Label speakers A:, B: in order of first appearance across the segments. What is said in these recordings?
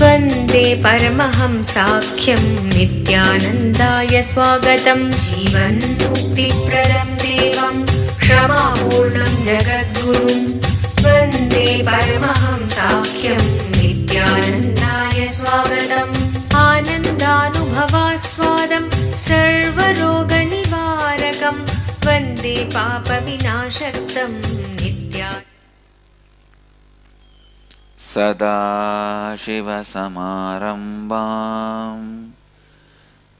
A: वन्दे परमहंसाख्यं नित्यानन्दाय स्वागतं जीवन्मुक्तिप्रदं देवं क्षमापूर्णं जगद्गुरुं वन्दे परमहंसाख्यं नित्यानन्दाय स्वागतम् आनन्दानुभवास्वादं सर्वरोगनिवारकं
B: सदाशिवसमारम्भाम्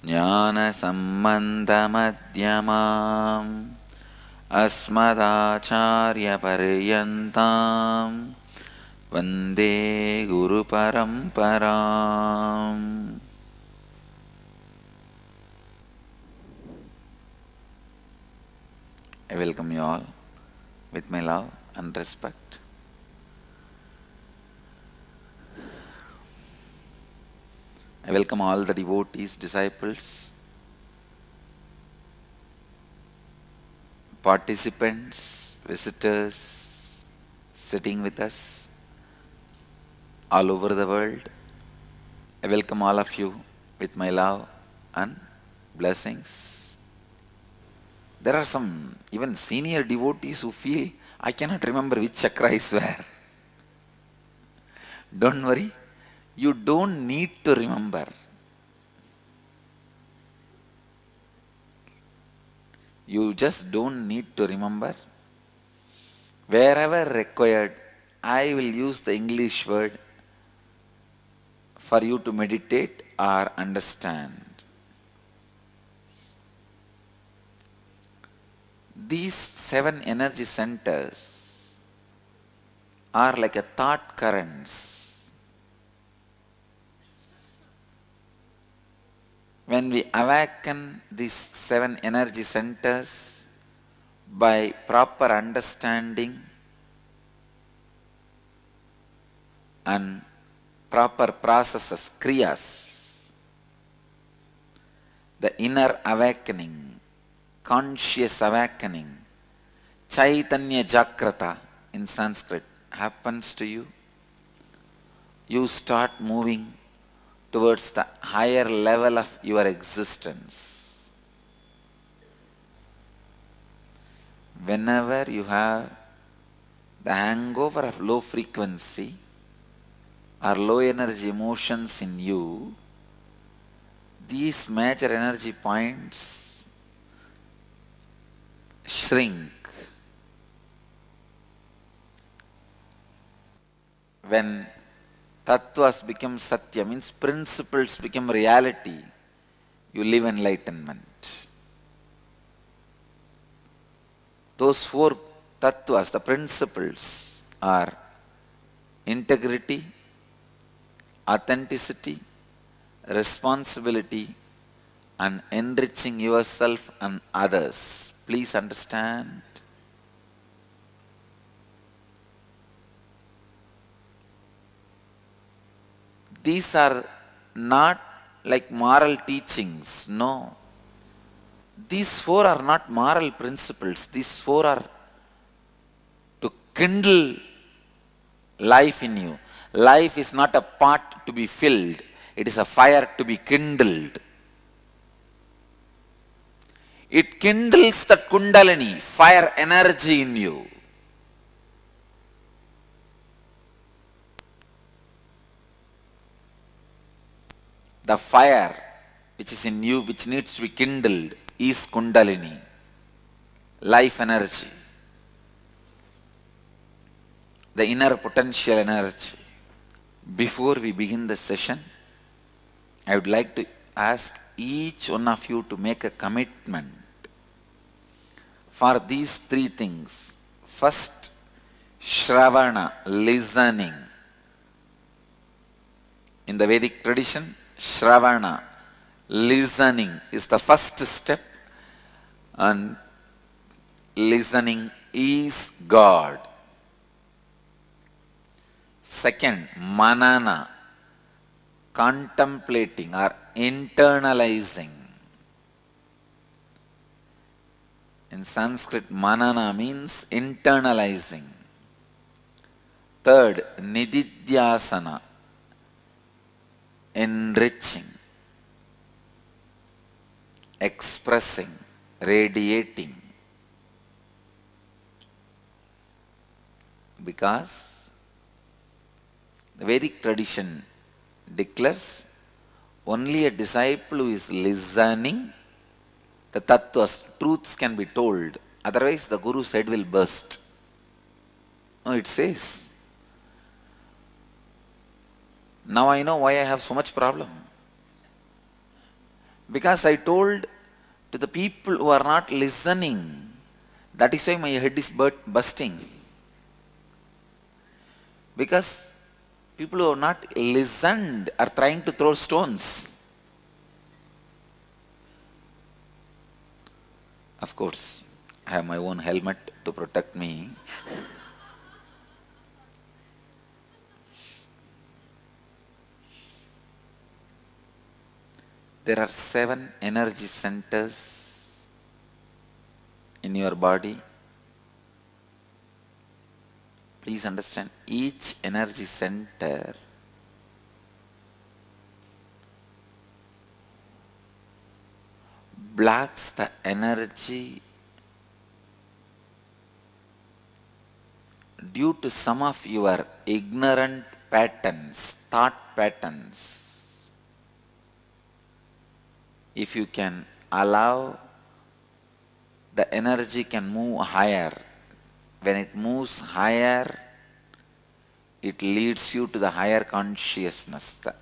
B: ज्ञानसम्बन्धमध्यमाम् अस्मदाचार्यपर्यन्तां वन्दे गुरुपरम्पराम् I welcome you all with my love and respect. I welcome all the devotees, disciples, participants, visitors sitting with us all over the world. I welcome all of you with my love and blessings. There are some even senior devotees who feel I cannot remember which chakra is where. Don't worry, you don't need to remember. You just don't need to remember. Wherever required, I will use the English word for you to meditate or understand. These seven energy centers are like a thought currents. When we awaken these seven energy centers by proper understanding and proper processes, kriyas, the inner awakening, conscious awakening, Chaitanya Jagrata in Sanskrit happens to you, you start moving towards the higher level of your existence. Whenever you have the hangover of low frequency or low energy emotions in you, these major energy points shrink. When tattvas become satya, means principles become reality, you live enlightenment. Those four tattvas, the principles, are integrity, authenticity, responsibility, and enriching yourself and others. Please understand. These are not like moral teachings, no. These four are not moral principles, these four are to kindle life in you. Life is not a pot to be filled, it is a fire to be kindled. It kindles the kundalini, fire energy in you. The fire which is in you, which needs to be kindled, is kundalini, life energy, the inner potential energy. Before we begin the session, I would like to ask each one of you to make a commitment for these three things. First, Shravana, listening. In the Vedic tradition, Shravana, listening is the first step and listening is God. Second, manana, contemplating or internalizing. In Sanskrit, manana means internalizing. Third, nididhyasana, enriching, expressing, radiating. Because the Vedic tradition declares only a disciple who is listening, the tattvas, truths can be told. Otherwise, the Guru's head will burst. No, it says. Now I know why I have so much problem. Because I told to the people who are not listening, that is why my head is bursting. Because people who have not listened are trying to throw stones. Of course, I have my own helmet to protect me. There are seven energy centers in your body. Please understand each energy center blocks the energy due to some of your ignorant patterns, thought patterns. If you can allow the energy can move higher when it moves higher it leads you to the higher consciousness the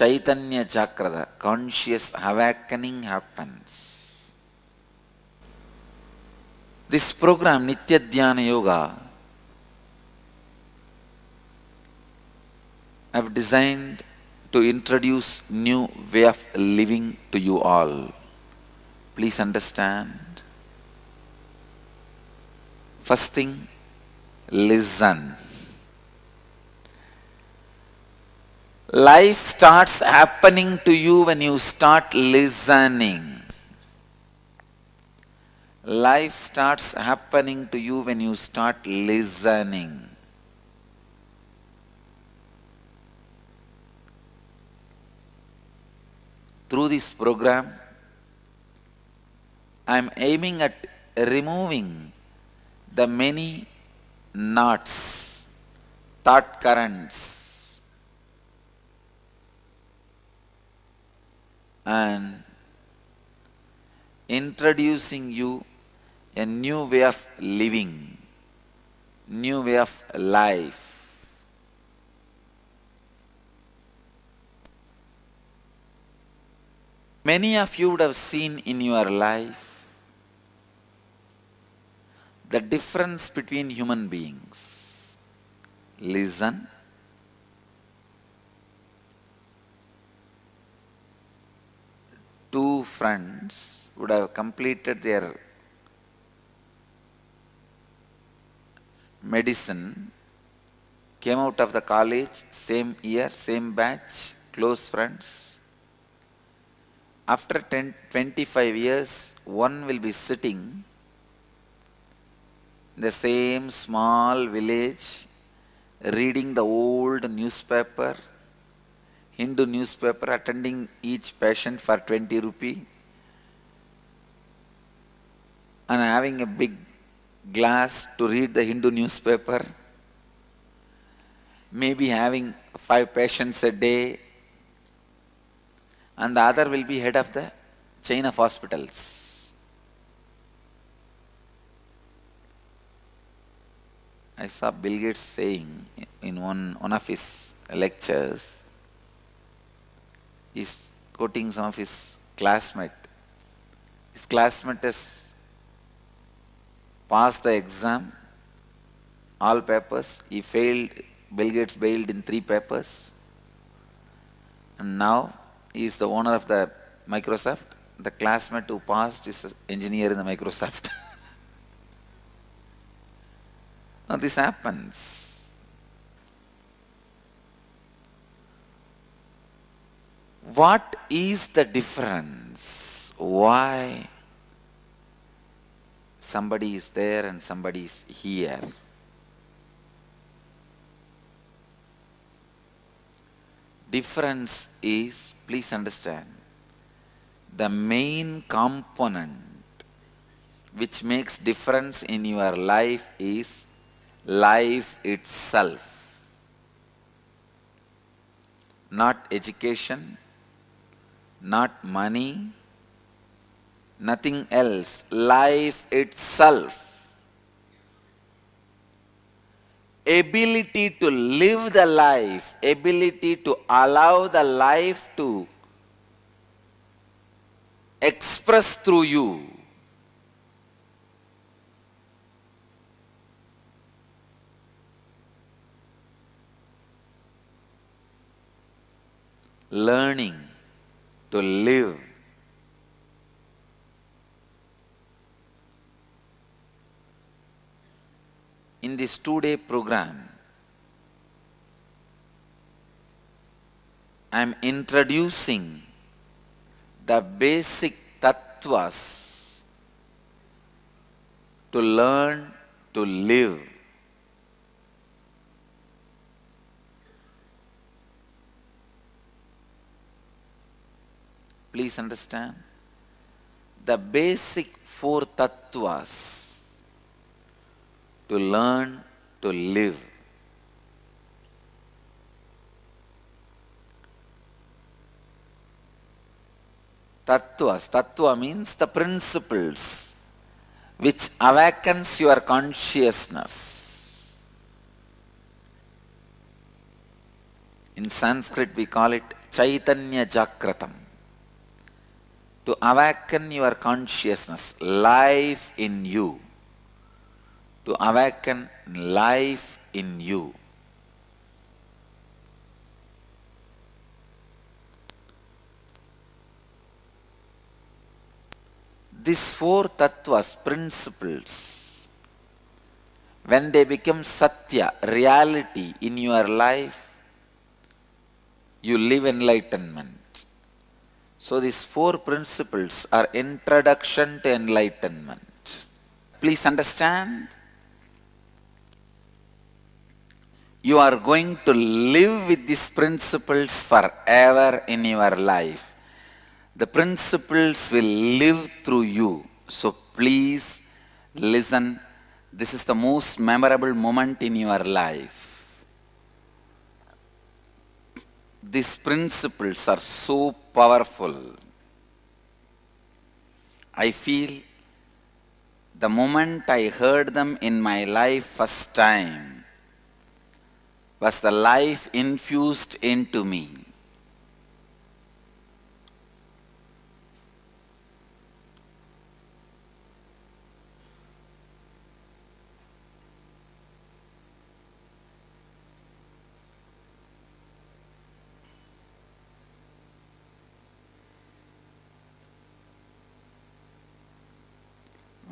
B: chaitanya chakra the conscious awakening happens this program Nithya Dhyana Yoga i've designed to introduce new way of living to you all. Please understand. First thing, listen. Life starts happening to you when you start listening. Life starts happening to you when you start listening. through this program, I am aiming at removing the many knots, thought currents, and introducing you a new way of living, new way of life. Many of you would have seen in your life the difference between human beings. Listen. Two friends would have completed their medicine, came out of the college, same year, same batch, close friends after 10, 25 years, one will be sitting the same small village, reading the old newspaper, Hindu newspaper, attending each patient for 20 rupee, and having a big glass to read the Hindu newspaper, maybe having five patients a day and the other will be head of the chain of hospitals. I saw Bill Gates saying in one, one of his lectures, he's quoting some of his classmate. His classmate has passed the exam, all papers. He failed, Bill Gates failed in three papers. And now he is the owner of the Microsoft. The classmate who passed is an engineer in the Microsoft. now this happens. What is the difference? Why? somebody is there and somebody is here. Difference is, please understand, the main component which makes difference in your life is life itself. Not education, not money, nothing else. Life itself. Ability to live the life, ability to allow the life to express through you. Learning to live in this two day program, I am introducing the basic tattvas to learn to live. Please understand the basic four tattvas to learn to live. Tattvas. Tattva means the principles which awakens your consciousness. In Sanskrit we call it Chaitanya Jagratam. To awaken your consciousness, life in you to awaken life in you. These four tattvas, principles, when they become satya, reality in your life, you live enlightenment. So these four principles are introduction to enlightenment. Please understand you are going to live with these principles forever in your life. The principles will live through you. So please listen. This is the most memorable moment in your life. These principles are so powerful. I feel the moment I heard them in my life first time was the life infused into me.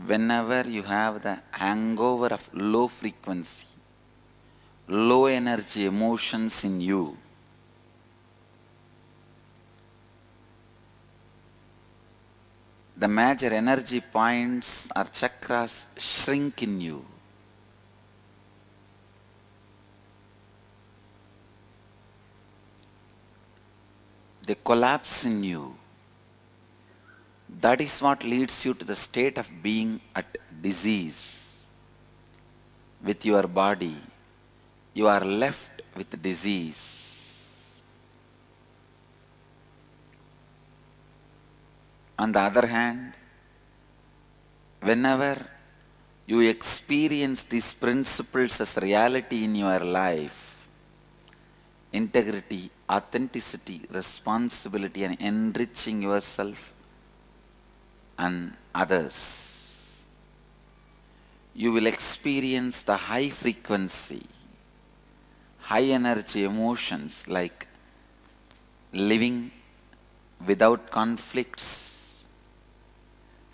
B: Whenever you have the hangover of low frequency, low energy emotions in you, the major energy points or chakras shrink in you. They collapse in you. That is what leads you to the state of being at disease with your body. You are left with disease. On the other hand, whenever you experience these principles as reality in your life, integrity, authenticity, responsibility, and enriching yourself and others, you will experience the high frequency, high energy emotions like living without conflicts,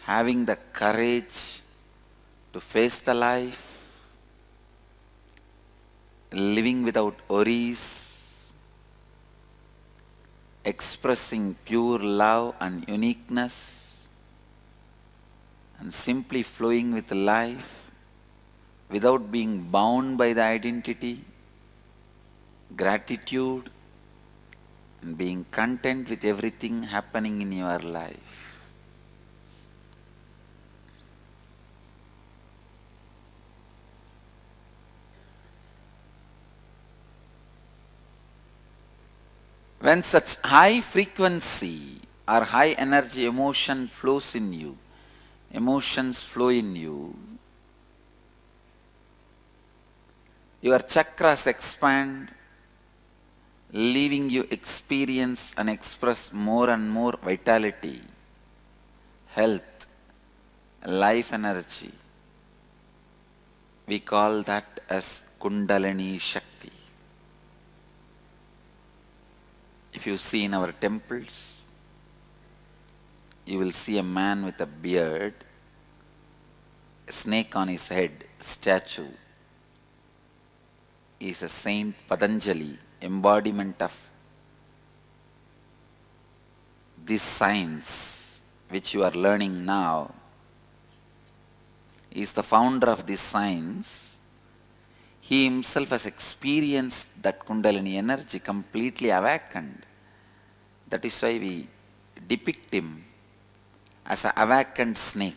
B: having the courage to face the life, living without worries, expressing pure love and uniqueness, and simply flowing with life without being bound by the identity, gratitude, and being content with everything happening in your life. When such high frequency or high energy emotion flows in you, emotions flow in you, your chakras expand, leaving you experience and express more and more vitality, health, life energy. We call that as Kundalini Shakti. If you see in our temples, you will see a man with a beard, a snake on his head, statue. He is a Saint Patanjali, embodiment of this science which you are learning now. He is the founder of this science. He himself has experienced that Kundalini energy completely awakened. That is why we depict him as an awakened snake.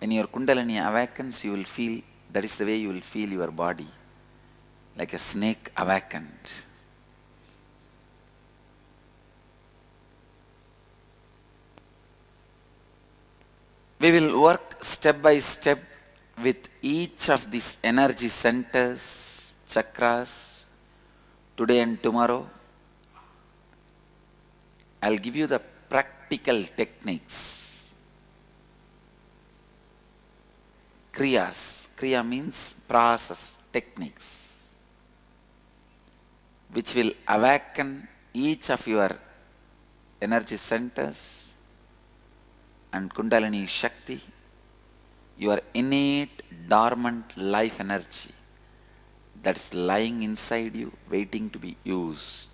B: When your Kundalini awakens, you will feel that is the way you will feel your body like a snake awakened. We will work step by step with each of these energy centers, chakras, today and tomorrow. I'll give you the practical techniques. Kriyas. Kriya means process, techniques, which will awaken each of your energy centers and Kundalini Shakti, your innate dormant life energy that is lying inside you, waiting to be used.